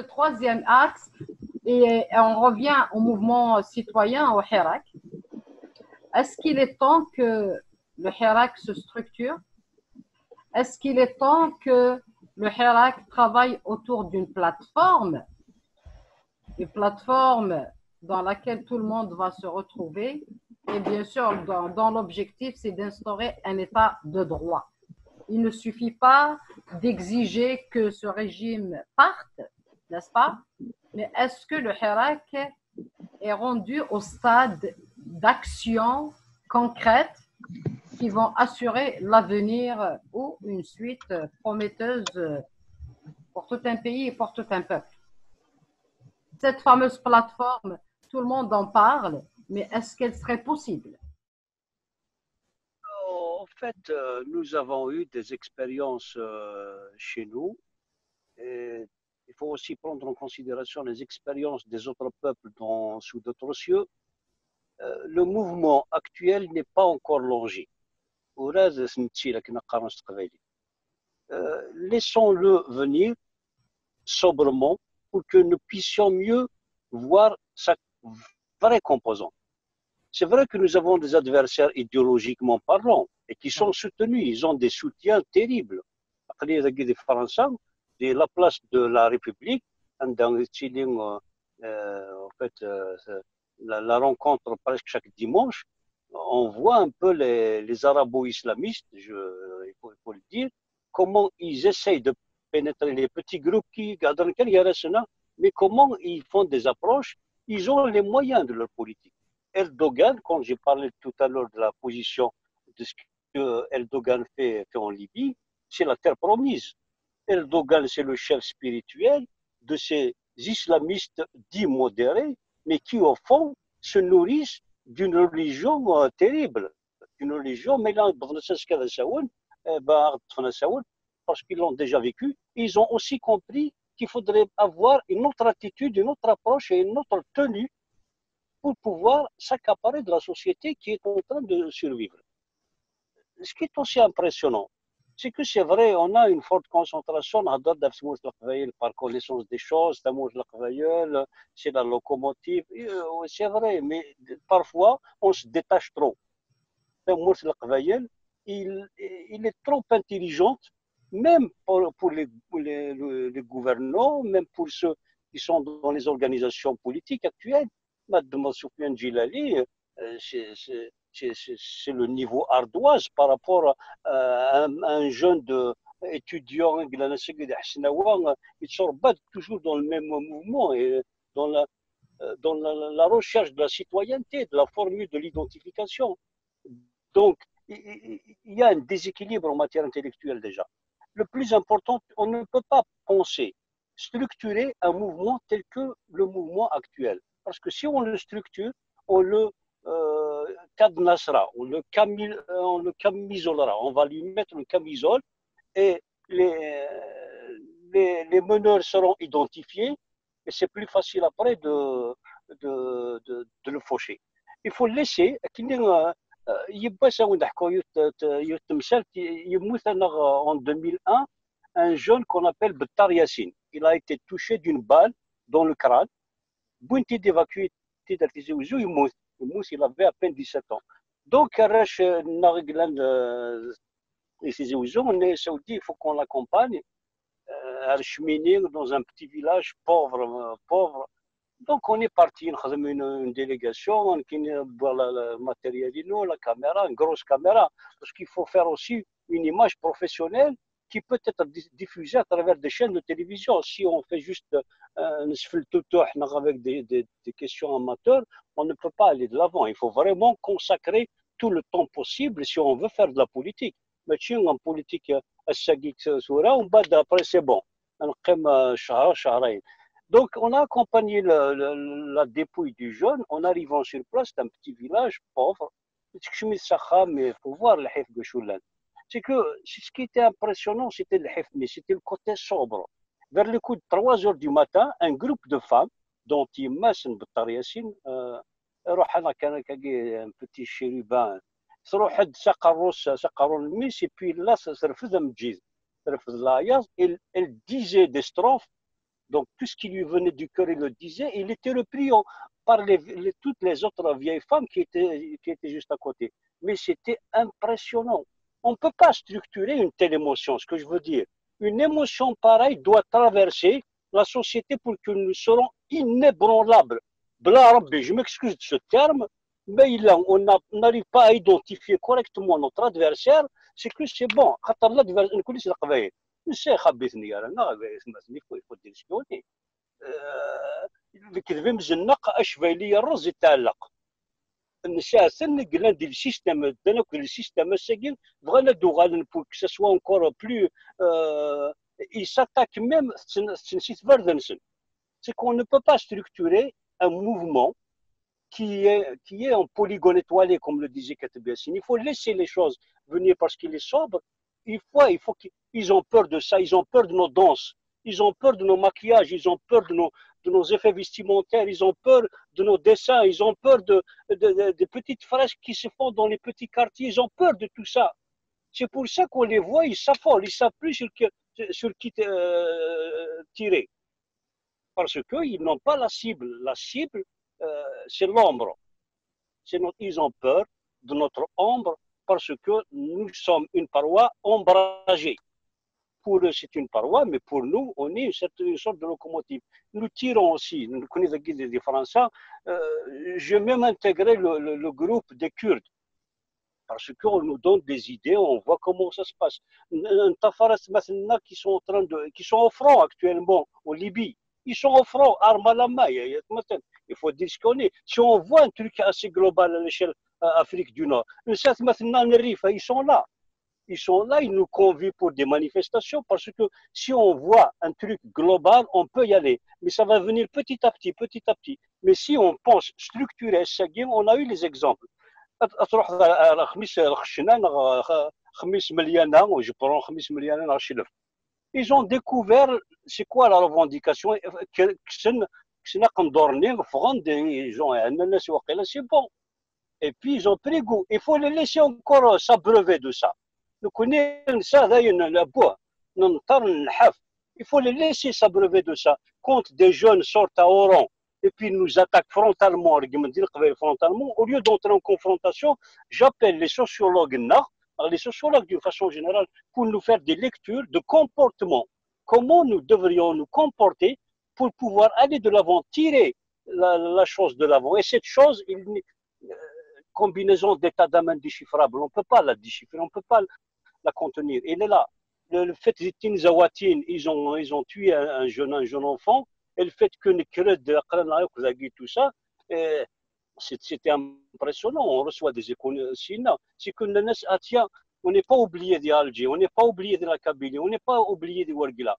troisième axe, et on revient au mouvement citoyen, au Hirak, est-ce qu'il est temps que le Hirak se structure? Est-ce qu'il est temps que le Hirak travaille autour d'une plateforme? Une plateforme dans laquelle tout le monde va se retrouver. Et bien sûr, dans l'objectif, c'est d'instaurer un état de droit. Il ne suffit pas d'exiger que ce régime parte, n'est-ce pas? Mais est-ce que le Hirak est rendu au stade d'action concrète qui vont assurer l'avenir ou une suite prometteuse pour tout un pays et pour tout un peuple? Cette fameuse plateforme, tout le monde en parle, mais est-ce qu'elle serait possible? En fait, euh, nous avons eu des expériences euh, chez nous. Il faut aussi prendre en considération les expériences des autres peuples dans, sous d'autres cieux. Euh, le mouvement actuel n'est pas encore longé. Laissons-le venir sobrement pour que nous puissions mieux voir sa vraie composante. C'est vrai que nous avons des adversaires idéologiquement parlant et qui sont soutenus. Ils ont des soutiens terribles. des Français, de la place de la République, euh, euh, en fait, la, rencontre presque chaque dimanche, on voit un peu les, les arabo-islamistes, il faut, le dire, comment ils essayent de pénétrer les petits groupes qui, dans lesquels il y a mais comment ils font des approches, ils ont les moyens de leur politique. Erdogan, quand j'ai parlé tout à l'heure de la position de ce que Erdogan fait en Libye, c'est la terre promise. Erdogan, c'est le chef spirituel de ces islamistes dits modérés mais qui au fond se nourrissent d'une religion euh, terrible, une religion mélange euh, parce qu'ils l'ont déjà vécu. Ils ont aussi compris qu'il faudrait avoir une autre attitude, une autre approche et une autre tenue pour pouvoir s'accaparer de la société qui est en train de survivre. Ce qui est aussi impressionnant, c'est que c'est vrai, on a une forte concentration par connaissance des choses, c'est la locomotive, euh, c'est vrai, mais parfois on se détache trop. Il, il est trop intelligent, même pour, les, gouvernants, même pour ceux qui sont dans les organisations politiques actuelles. Madame Soufiane Djilali, euh, c'est c'est le niveau ardoise par rapport à un, jeune de, étudiant, il sort pas toujours dans le même mouvement et dans la, dans la, recherche de la citoyenneté, de la formule de l'identification. Donc, il y a un déséquilibre en matière intellectuelle déjà. Le plus important, on ne peut pas penser, structurer un mouvement tel que le mouvement actuel. Parce que si on le structure, on le euh, le, euh, on le camisolera, on va lui mettre une camisole et les, les, les meneurs seront identifiés et c'est plus facile après de, de, de, de le faucher. Il faut le laisser. en 2001 un jeune qu'on appelle Bettar. Il a été touché d'une balle dans le crâne. Il Mousse, il avait à peine 17 ans. Donc, Arash Nariglan, et ses on est saoudien, il faut qu'on l'accompagne à cheminer dans un petit village pauvre, euh, pauvre. Donc, on est parti, on a une, une délégation, on a voir le matériel, la caméra, une grosse caméra, parce qu'il faut faire aussi une image professionnelle qui peut être diffusée à travers des chaînes de télévision. Si on fait juste euh, avec des, des, des, questions amateurs, on ne peut pas aller de l'avant. Il faut vraiment consacrer tout le temps possible si on veut faire de la politique. Mais en politique, après c'est bon. Donc, on a accompagné la dépouille du jeune. En arrivant sur place, c'est un petit village pauvre. Il faut voir le c'est que ce qui était impressionnant, c'était le mais c'était le côté sobre. Vers le coup de 3 heures du matin, un groupe de femmes, dont يماسن بالطار ياسين روح انا كان كاكي un petit chérubin تروح حد ساق الروس ساقروا الميس et puis là ça se refaisait مجيز elle disait des strophes Donc tout ce qui lui venait du cœur, il le disait. il était repris par toutes les autres vieilles femmes qui étaient, qui étaient juste à côté. Mais c'était impressionnant. On ne peut pas structurer une telle émotion, ce que je veux dire. Une émotion pareille doit traverser la société pour que nous serons inébranlables. je m'excuse de ce terme, mais là, on n'arrive pas à identifier correctement notre adversaire, c'est que c'est bon. خاطر l'adversaire نقول لك القبائل نسي خبيتني انا سمعتني يفوت دير شكوني الكذب مزنق اشبه لي الرز يتعلق pour que ça soit encore plus ils s'attaquent même c'est qu'on ne peut pas structurer un mouvement qui est, qui est en polygone étoilé, comme le disait Katbiassine. Il faut laisser les choses venir parce qu'il est sobre. Il faut, il faut ont peur de ça, ils ont peur de nos danses ils ont peur de nos maquillages, ils ont peur de nos, effets vestimentaires, ils ont peur de nos dessins, ils ont peur de, petites fresques qui se font dans les petits quartiers, ils ont peur de tout ça. C'est pour ça qu'on les voit, ils s'affolent, ils ne savent plus sur, sur qui euh, tirer. Parce qu'ils n'ont pas la cible. La cible, euh, c'est l'ombre. Ils ont peur de notre ombre parce que nous sommes une paroi ombragée. Pour eux, c'est une paroi, mais pour nous, on est une, sorte de locomotive. Nous tirons aussi, nous connaissons des Français, euh, j'ai même intégré le, groupe des Kurdes parce qu'on nous donne des idées, on voit comment ça se passe. qui sont en train de, qui sont au front actuellement au Libye, ils sont au front, armes à la main. Il faut dire ce qu'on est. Si on voit un truc assez global à l'échelle euh, Afrique du Nord, ils sont là. Ils sont là, ils nous convient pour des manifestations parce que si on voit un truc global, on peut y aller. Mais ça va venir petit à petit, petit à petit. Mais si on pense game, on a eu les exemples. Ils ont découvert c'est quoi la revendication c'est bon. Et puis ils ont pris goût. Il faut les laisser encore s'abreuver de ça. Nous connaissons ça, il faut les laisser s'abreuver de ça. Quand des jeunes sortent à Oran et puis nous attaquent frontalement, frontalement au lieu d'entrer en confrontation, j'appelle les sociologues les sociologues d'une façon générale, pour nous faire des lectures de comportement. Comment nous devrions nous comporter pour pouvoir aller de l'avant, tirer la, chose de l'avant. Et cette chose, euh, combinaison d'états d'âme indéchiffrables, on ne peut pas la déchiffrer, on ne peut pas la contenir. Elle est là. Le, fait que ont, ils ont tué un, jeune, un jeune enfant, et le fait que de tout ça, c'était impressionnant. On reçoit des économies. C'est que on n'est pas oublié d'Alger, on n'est pas oublié de la Kabylie, on n'est pas oublié de Wargila.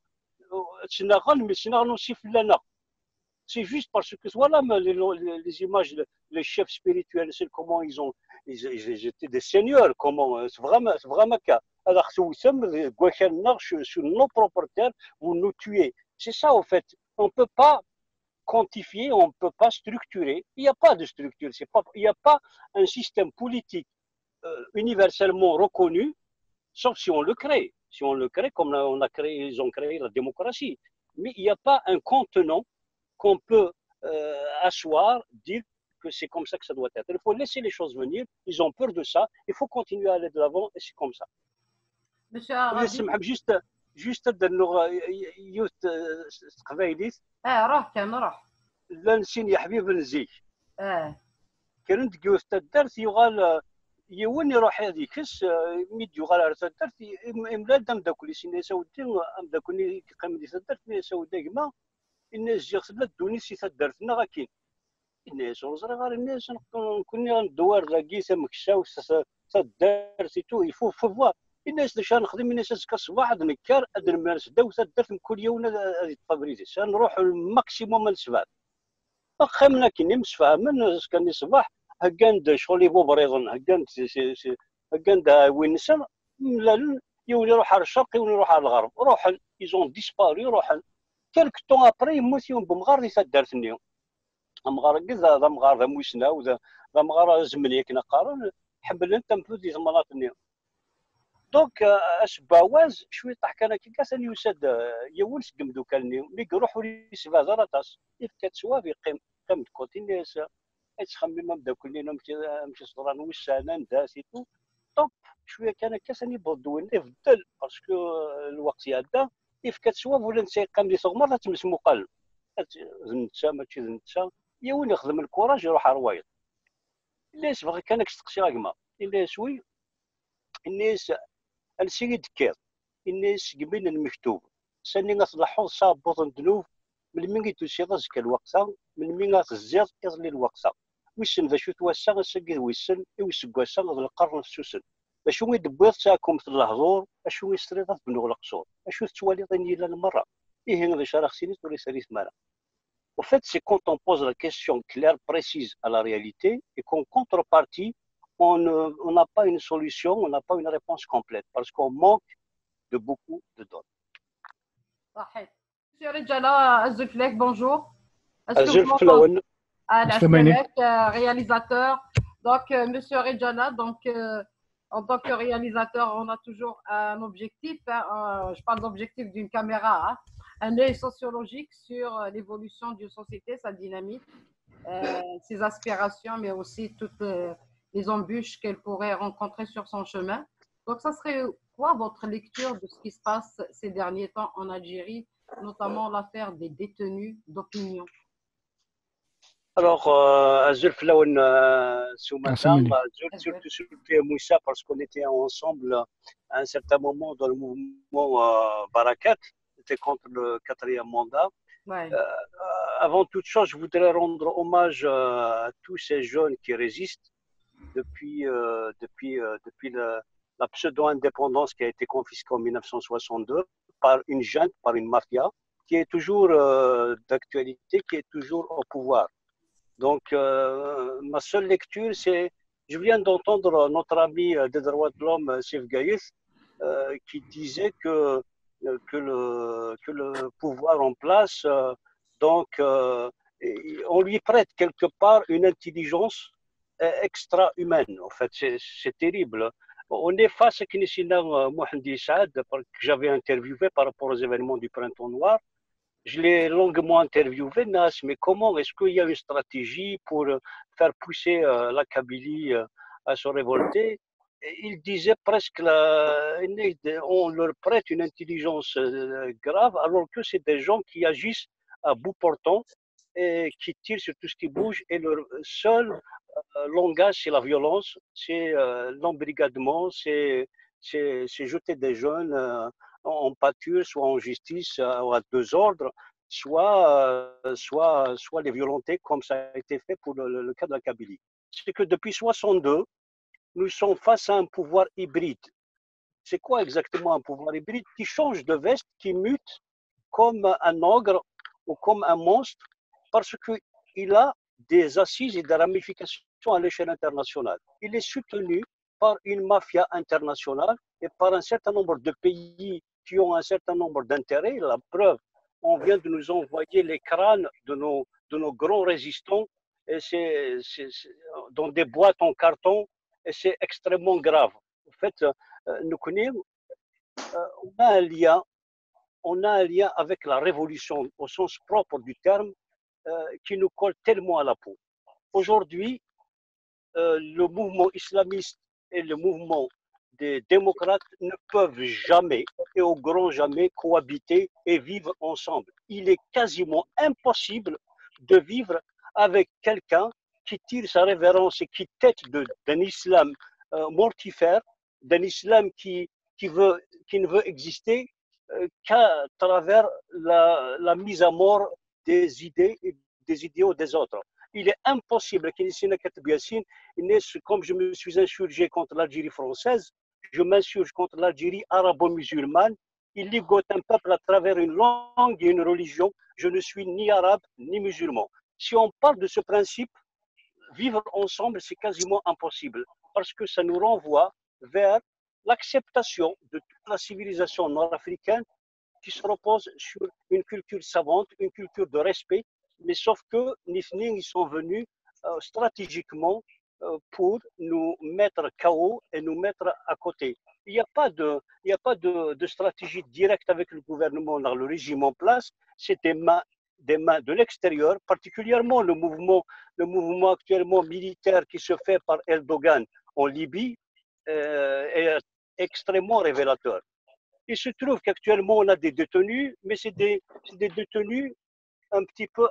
C'est juste parce que voilà les, images, les chefs spirituels, c'est comment ils ont, ils, étaient des seigneurs, comment, c'est vraiment, c'est vraiment cas. Alors, sur nos propres terres, vous nous tuez. C'est ça, en fait. On peut pas quantifier, on peut pas structurer. Il n'y a pas de structure. Pas, il n'y a pas un système politique euh, universellement reconnu, sauf si on le crée si on le crée, comme on a créé, ils ont créé la démocratie. Mais il n'y a pas un contenant qu'on peut euh, asseoir, dire que c'est comme ça que ça doit être. Il faut laisser les choses venir. Ils ont peur de ça. Il faut continuer à aller de l'avant et c'est comme ça. Monsieur Arabi. juste juste باللغه يوث قبايليت اه روح كان روح لا نسين يا حبيب نزيك اه كانت يوث الدرس يغال يوني روح هذيكس ميد يغال على تدرت املا دم داكولي سينا سودي ام داكولي قام دي تدرت ني سودي كما الناس جي خصنا دوني سي تدرتنا غاكين الناس وزرا غير الناس كنا ندوار لاكي سمكشا تدرت تو يفو فوا الناس اللي نخدم الناس زكا الصباح هاد نكار هاد نمارس داو تدرت كل يوم هادي تفابريزي نروح الماكسيموم من السبعات خمنا كيني مسفاهمن كان الصباح هكاند شغل بو بريضن هكاند هكاند وين نسن يولي يروح على الشرق يولي يروح على الغرب. روحن ايزون ديسباري روحن كالك طون ابري يموت يوم بمغار اللي تدارت اليوم أمغار كز ذا أمغار ذا موشنا وذا أمغار زمن يكنا قارن حملن تنفذ يزمرات النير دوك أش باواز شوي طاح كان كي كاس ان آه، يولش قم دوك مدوكلني مي يروح ولي سبا زرطاس اف كتسوا يقيم قيم كوتي ناس كل نوم نمشي آه، نمشي صدران وسانا ندا سيتو. طوب شوية كان كاس أني بدون يفضل باسكو آه، الوقت يعدى. اف كتسوا ولا نسيقام لي صغمر تمس مقل زنتشا ماشي زنتشا. يا وين يخدم الكوراج يروح روايض الناس بغي كانك تسقسي راكما الا شوي الناس انسي دكير الناس قبل المكتوب. ساني غتضحو صابوط الذنوب من مين توسيض زكا الوقتا من مين غتزيض يضلي الوقتا ويسن ذا شو توسع غسقي ويسن ويسقى غد القرن السوسن. اشو يدبيض تاعكم في اللهضور اشو يسريض بنو القصور؟ اشو تتواليض نيلا المرة؟ إيه هنا ذا شارع خسيني تولي سريس مرة. En fait, c'est quand on pose la question claire, précise à la réalité et qu'en contrepartie, on n'a pas une solution, on n'a pas une réponse complète parce qu'on manque de beaucoup de données. Monsieur Rejala Azulflek, bonjour. Azulflaoun. Euh, réalisateur. Donc, euh, Monsieur Rejala, donc, euh, en tant que réalisateur, on a toujours un objectif. Hein, je parle d'objectif d'une caméra. Hein un œil sociologique sur euh, l'évolution d'une société, sa dynamique, euh, ses aspirations, mais aussi toutes euh, les embûches qu'elle pourrait rencontrer sur son chemin. Donc, ça serait quoi votre lecture de ce qui se passe ces derniers temps en Algérie, notamment l'affaire des détenus d'opinion? Alors, Azul Flaoun Soumata, surtout sur Moussa, parce qu'on était ensemble à un certain moment dans le mouvement Barakat, contre le quatrième mandat. Euh, avant toute chose, je voudrais rendre hommage euh, à tous ces jeunes qui résistent depuis, euh, depuis, depuis la, pseudo-indépendance qui a été confisquée en 1962 par une junte, par une mafia, qui est toujours d'actualité, qui est toujours au pouvoir. Donc, ma seule lecture, c'est, je viens d'entendre notre ami des droits de l'homme, Sif Gaïs, qui disait que que le, que le pouvoir en place, euh, donc euh, on lui prête quelque part une intelligence euh, extra-humaine. En fait, c'est terrible. On est face à Kinessina Mohandi Saad, que j'avais interviewé par rapport aux événements du Printemps Noir. Je l'ai longuement interviewé, Nas, mais comment est-ce qu'il y a une stratégie pour faire pousser la Kabylie à se révolter? Il disait presque on leur prête une intelligence euh, grave alors que c'est des gens qui agissent à bout portant et qui tirent sur tout ce qui bouge et leur seul euh, langage c'est la violence, c'est euh, l'embrigadement, c'est jeter des jeunes en pâture, soit en justice à deux ordres, soit, soit, soit les violenter comme ça a été fait pour le, le cas de la Kabylie. C'est que depuis 62, nous sommes face à un pouvoir hybride. C'est quoi exactement un pouvoir hybride qui change de veste, qui mute comme un ogre ou comme un monstre parce qu'il a des assises et des ramifications à l'échelle internationale. Il est soutenu par une mafia internationale et par un certain nombre de pays qui ont un certain nombre d'intérêts. La preuve, on vient de nous envoyer les crânes de nos, de nos grands résistants et dans des boîtes en carton et c'est extrêmement grave. En fait, euh, nous connaissons, euh, on a un lien, on a un lien avec la révolution au sens propre du terme euh, qui nous colle tellement à la peau. Aujourd'hui, le mouvement islamiste et le mouvement des démocrates ne peuvent jamais et au grand jamais cohabiter et vivre ensemble. Il est quasiment impossible de vivre avec quelqu'un qui tire sa révérence et qui tête d'un islam euh, mortifère, d'un islam qui, qui, veut, qui ne veut exister euh, qu'à travers la, mise à mort des idées et des idéaux des autres. Il est impossible qu'il comme je me suis insurgé contre l'Algérie française, je m'insurge contre l'Algérie arabo-musulmane. Il ligote un peuple à travers une langue et une religion. Je ne suis ni arabe ni musulman. Si on parle de ce principe, vivre ensemble, c'est quasiment impossible parce que ça nous renvoie vers l'acceptation de toute la civilisation nord-africaine qui se repose sur une culture savante, une culture de respect, mais sauf que Nifning, ils sont venus euh, stratégiquement euh, pour nous mettre KO et nous mettre à côté. Il n'y a pas, de, il y a pas de, stratégie directe avec le gouvernement dans le régime en place. C'est des mains, des mains de l'extérieur, particulièrement le mouvement, le mouvement actuellement militaire qui se fait par Erdogan en Libye euh, est extrêmement révélateur. Il se trouve qu'actuellement, on a des détenus, mais c'est des, des, détenus un petit peu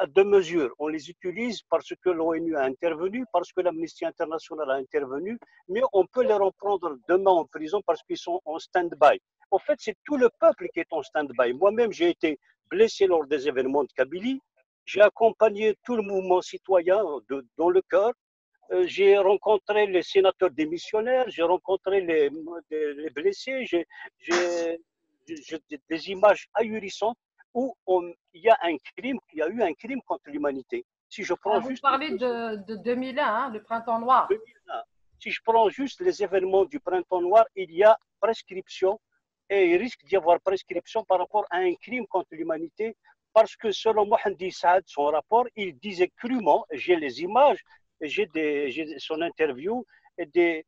à, deux mesures. On les utilise parce que l'ONU a intervenu, parce que l'Amnesty International a intervenu, mais on peut les reprendre demain en prison parce qu'ils sont en stand-by. En fait, c'est tout le peuple qui est en stand-by. Moi-même, j'ai été blessé lors des événements de Kabylie. J'ai accompagné tout le mouvement citoyen de, dans le cœur. Euh, j'ai rencontré les sénateurs démissionnaires, j'ai rencontré les, les blessés, j'ai des images ahurissantes où il y a un crime, il y a eu un crime contre l'humanité. Si je prends ah, vous parlez de, de 2001, hein, le printemps noir. 2001. Si je prends juste les événements du printemps noir, il y a prescription et il risque d'y avoir prescription par rapport à un crime contre l'humanité parce que selon Mohamed Saad, son rapport, il disait crûment, j'ai les images, j'ai son interview et des,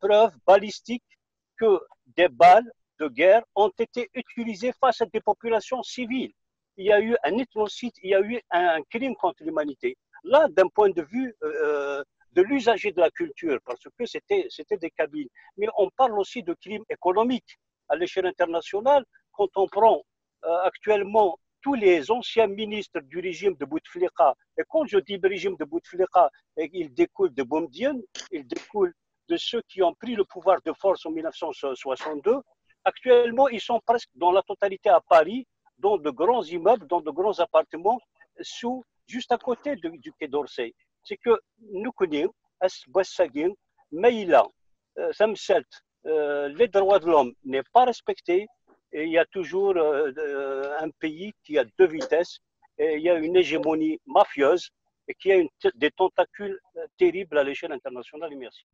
preuves balistiques que des balles de guerre ont été utilisées face à des populations civiles. Il y a eu un ethnocide, il y a eu un crime contre l'humanité. Là, d'un point de vue euh, de l'usager de la culture, parce que c'était, des cabines. Mais on parle aussi de crimes économiques à l'échelle internationale. Quand on prend euh, actuellement tous les anciens ministres du régime de Bouteflika, et quand je dis régime de Bouteflika, il découle de Boumdien, il découle de ceux qui ont pris le pouvoir de force en 1962, Actuellement, ils sont presque dans la totalité à Paris, dans de grands immeubles, dans de grands appartements, sous, juste à côté du Quai d'Orsay. C'est que euh, Samselt, euh, les droits de l'homme n'est pas respecté et il y a toujours euh, un pays qui a deux vitesses il y a une hégémonie mafieuse et qui a des tentacules terribles à l'échelle internationale. Merci.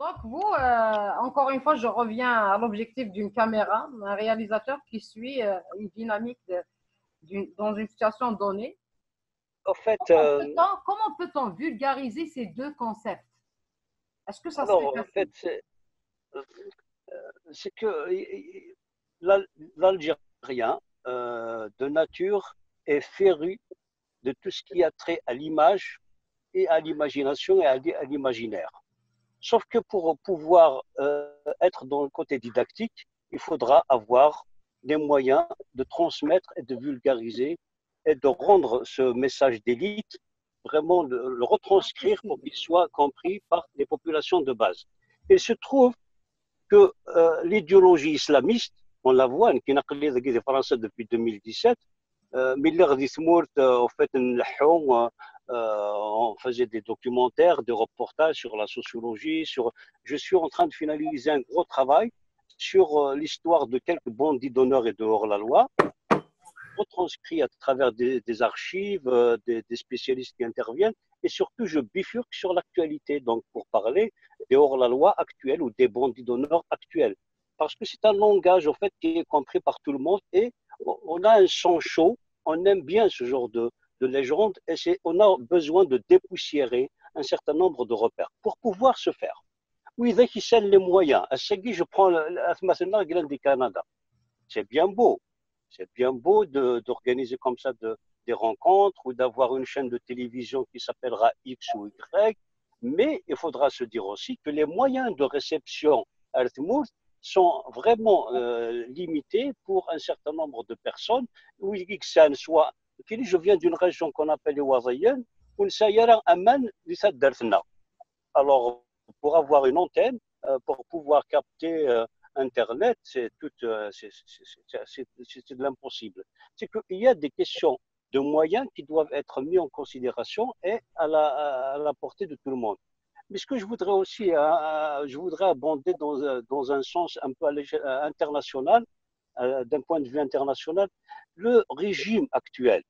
Donc, vous, euh, encore une fois, je reviens à l'objectif d'une caméra, un réalisateur qui suit euh, une dynamique dans une situation donnée. En fait, comment peut-on vulgariser ces deux concepts? Est-ce que ça Alors, en fait, euh, c'est que l'Algérien de nature est féru de tout ce qui a trait à l'image et à l'imagination et à l'imaginaire. Sauf que pour pouvoir euh, être dans le côté didactique, il faudra avoir les moyens de transmettre et de vulgariser et de rendre ce message d'élite, vraiment de le retranscrire pour qu'il soit compris par les populations de base. Il se trouve que euh, l'idéologie islamiste, on la voit, qui n'a que Français depuis 2017, euh, euh, on faisait des documentaires, des reportages sur la sociologie. Sur... Je suis en train de finaliser un gros travail sur l'histoire de quelques bandits d'honneur et de hors-la-loi, retranscrit à travers des, archives, euh, des, spécialistes qui interviennent, et surtout je bifurque sur l'actualité, donc pour parler des hors-la-loi actuels ou des bandits d'honneur actuels. Parce que c'est un langage en fait qui est compris par tout le monde et on a un son chaud, on aime bien ce genre de, de légende et on a besoin de dépoussiérer un certain nombre de repères pour pouvoir se faire. Oui, qui sont les moyens. À je prends la du Canada. C'est bien beau. C'est bien beau d'organiser comme ça de, des rencontres ou d'avoir une chaîne de télévision qui s'appellera X ou Y. Mais il faudra se dire aussi que les moyens de réception à sont vraiment euh, limités pour un certain nombre de personnes, où XN soit je viens d'une région qu'on appelle les Wazayen, alors pour avoir une antenne euh, pour pouvoir capter euh, internet c'est tout euh, c'est de l'impossible. C'est qu'il y a des questions de moyens qui doivent être mis en considération et à la, à la portée de tout le monde. Mais ce que je voudrais aussi je voudrais abonder dans, dans un sens un peu international d'un point de vue international. Le régime actuel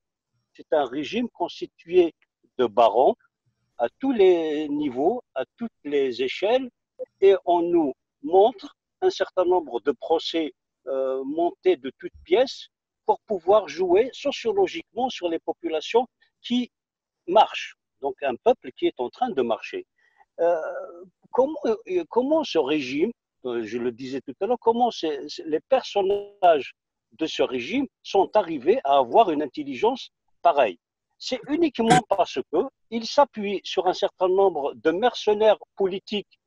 c'est un régime constitué de barons à tous les niveaux, à toutes les échelles, et on nous montre un certain nombre de procès euh, montés de toutes pièces pour pouvoir jouer sociologiquement sur les populations qui marchent. Donc un peuple qui est en train de marcher. Euh, comment, comment ce régime, je le disais tout à l'heure, comment les personnages de ce régime sont arrivés à avoir une intelligence pareille? C'est uniquement parce qu'ils s'appuient sur un certain nombre de mercenaires politiques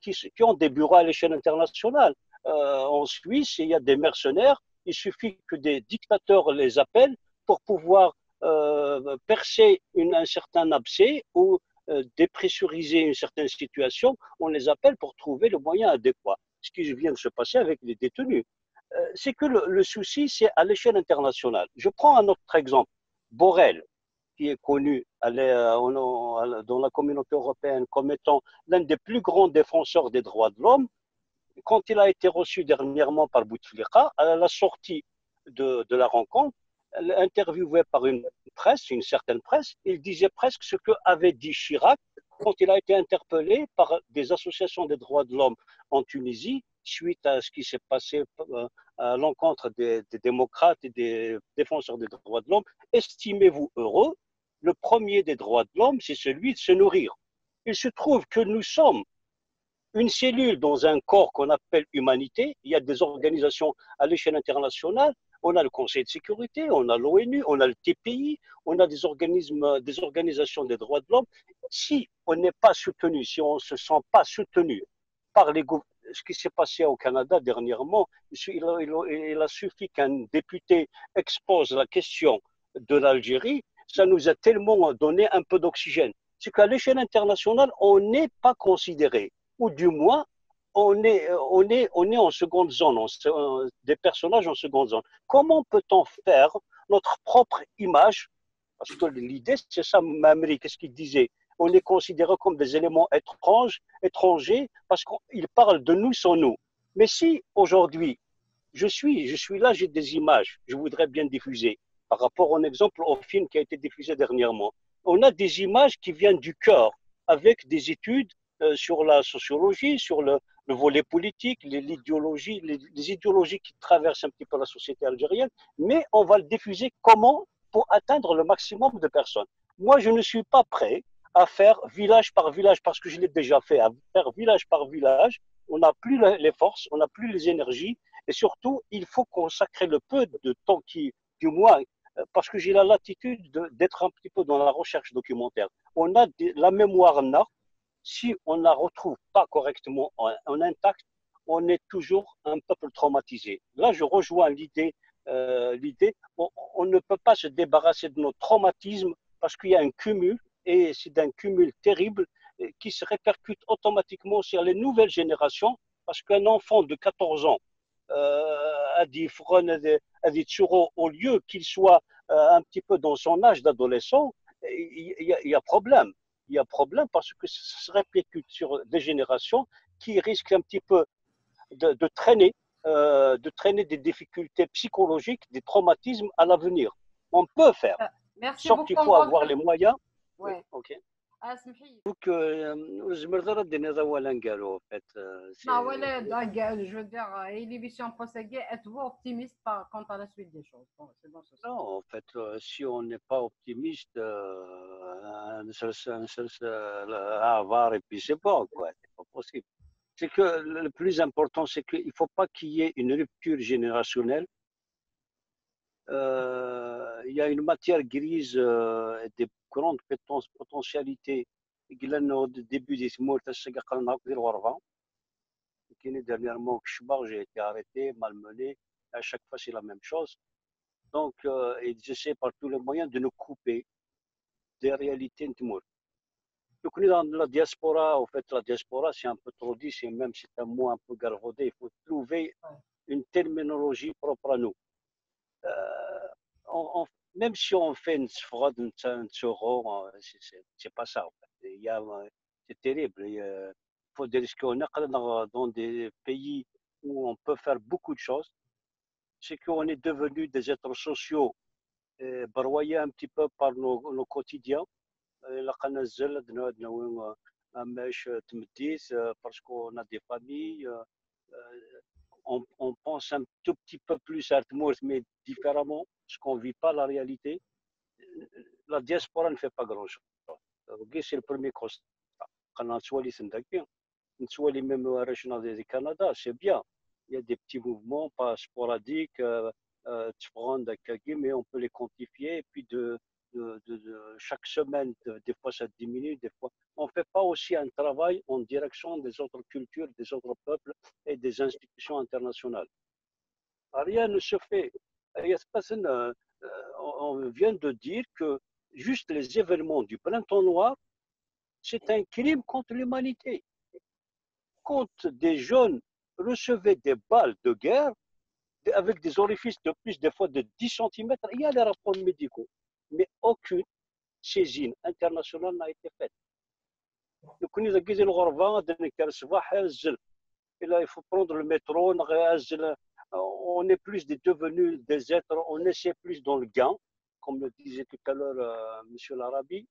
qui, ont des bureaux à l'échelle internationale. Euh, en Suisse, il y a des mercenaires, il suffit que des dictateurs les appellent pour pouvoir euh, percer un certain abcès ou euh, dépressuriser une certaine situation, on les appelle pour trouver le moyen adéquat. Ce qui vient de se passer avec les détenus. c'est que le, souci, c'est à l'échelle internationale. Je prends un autre exemple. Borrell, qui est connu dans la communauté européenne comme étant l'un des plus grands défenseurs des droits de l'homme, quand il a été reçu dernièrement par Bouteflika, à la sortie de, la rencontre, interviewé par une presse, une certaine presse, il disait presque ce que avait dit Chirac quand il a été interpellé par des associations des droits de l'homme en Tunisie suite à ce qui s'est passé euh, à l'encontre des, démocrates et des défenseurs des droits de l'homme. Estimez-vous heureux Le premier des droits de l'homme, c'est celui de se nourrir. Il se trouve que nous sommes une cellule dans un corps qu'on appelle humanité. Il y a des organisations à l'échelle internationale. On a le Conseil de sécurité, on a l'ONU, on a le TPI, on a des organismes, des organisations des droits de l'homme. Si on n'est pas soutenu, si on ne se sent pas soutenu par les ce qui s'est passé au Canada dernièrement, il a suffi qu'un député expose la question de l'Algérie, ça nous a tellement donné un peu d'oxygène. C'est qu'à l'échelle internationale, on n'est pas considéré ou du moins, on est, on est, on est en seconde zone, des personnages en seconde zone. Comment peut-on faire notre propre image? Parce que l'idée, c'est ça, Mamri, qu'est-ce qu'il disait? On est considéré comme des éléments étranges, étrangers, parce qu'ils parlent de nous sans nous. Mais si aujourd'hui, je suis, je suis là, j'ai des images, je voudrais bien diffuser. Par rapport, un exemple, au film qui a été diffusé dernièrement, on a des images qui viennent du cœur, avec des études euh, sur la sociologie, sur le, volet politique, les, les, idéologies qui traversent un petit peu la société algérienne, mais on va le diffuser comment pour atteindre le maximum de personnes. Moi, je ne suis pas prêt à faire village par village parce que je l'ai déjà fait, à faire village par village. On n'a plus les forces, on n'a plus les énergies et surtout, il faut consacrer le peu de temps qui, du moins, parce que j'ai la latitude d'être un petit peu dans la recherche documentaire. On a la mémoire n'a si on ne la retrouve pas correctement en, intact, on est toujours un peuple traumatisé. Là, je rejoins l'idée, euh, l'idée, on, ne peut pas se débarrasser de nos traumatismes parce qu'il y a un cumul, et c'est un cumul terrible qui se répercute automatiquement sur les nouvelles générations, parce qu'un enfant de 14 ans euh, a dit a dit au lieu qu'il soit euh, un petit peu dans son âge d'adolescent, il y, a problème il y a problème parce que ça se répercute sur des générations qui risquent un petit peu de, traîner, euh, de traîner des difficultés psychologiques, des traumatismes à l'avenir. On peut faire, euh, Merci sauf qu'il faut avoir les moyens. Ouais. Ok. Donc, je دي نظام ولا قالوا fait non ولا je veux dire l'émission Proseguet êtes-vous optimiste quant à la suite des choses bon, bon, non en fait si on n'est pas optimiste un seul un seul avoir et puis c'est bon quoi c'est pas possible c'est que le plus important c'est qu'il ne faut pas qu'il y ait une rupture générationnelle euh, il y a une matière grise euh, des grande potentialité au début des mois dernièrement j'ai été arrêté malmené à chaque fois c'est la même chose. Donc euh, j'essaie par tous les moyens de nous couper des réalités donc dans la diaspora. En fait la diaspora c'est un peu trop dit c'est même c'est un mot un peu galvaudé. Il faut trouver une terminologie propre à nous euh, même si on fait une fraude, un euro, c'est pas ça. En fait. A, c'est terrible. Il faut des risques. On est dans des pays où on peut faire beaucoup de choses. C'est qu'on est devenu des êtres sociaux broyés un petit peu par nos, nos quotidiens. parce qu'on a des familles on, on, pense un tout petit peu plus à Tmourt, mais différemment, parce qu'on ne vit pas la réalité. La diaspora ne fait pas grand-chose. C'est le premier constat. soit les mêmes régionaux du Canada, c'est bien. Il y a des petits mouvements, pas sporadiques, euh, euh, mais on peut les quantifier. Puis de, de, chaque semaine, des fois ça diminue, des fois. On ne fait pas aussi un travail en direction des autres cultures, des autres peuples et des institutions internationales. Rien ne se fait. Euh, on vient de dire que juste les événements du printemps noir, c'est un crime contre l'humanité. Quand des jeunes recevaient des balles de guerre, avec des orifices de plus des fois de 10 cm, il y a des rapports médicaux. Aucune saisine internationale n'a été faite. il faut prendre le métro, on est plus devenus des êtres, on essaie plus dans le gain, comme le disait tout à l'heure euh, M. Larabi,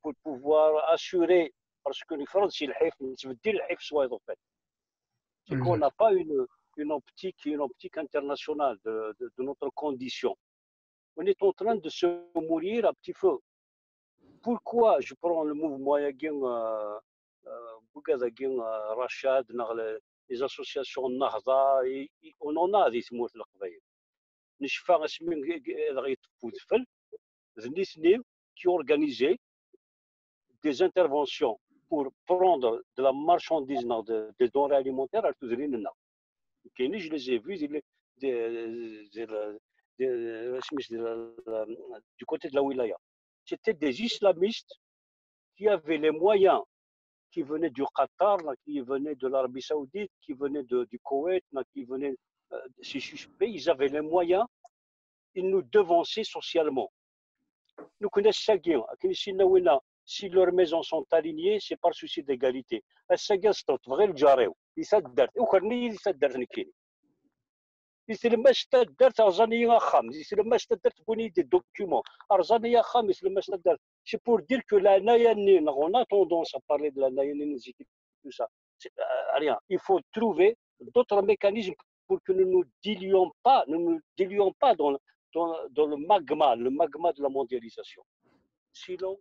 pour pouvoir assurer, parce que les Français, c'est qu'on n'a pas une, une, optique, une optique internationale de, de, notre condition On est en train de se mourir à petit feu. Pourquoi je prends le mouvement euh, euh, Rachad, les associations Nahda, on en a des mots de نشفى اسمين غير تفوتفل ذنيثني qui organisait des interventions pour prendre de la marchandise des denrées alimentaires à Touzrine. Je les ai vus euh, du côté de la wilaya. C'était des islamistes qui avaient les moyens, qui venaient du Qatar, qui venaient de l'Arabie saoudite, qui venaient du Koweït, qui venaient euh, de ces suspects, ils avaient les moyens, ils nous devançaient socialement. Nous connaissons ça, hein. si leurs maisons sont alignées, c'est par souci d'égalité. Ils سطوت بغير الجاريو يسدرت وكرني يسدرت نكيني يسلم استدرت ارزاني خام يسلم استدرت بوني دي دوكيومون ارزاني خام يسلم استدرت c'est pour dire que la nayanine, on a tendance à parler de la nayanine, tout ça. Rien. Il faut trouver d'autres mécanismes pour que nous ne nous diluons pas, nous nous diluons pas dans, dans, dans, le magma, le magma de la mondialisation. Sinon,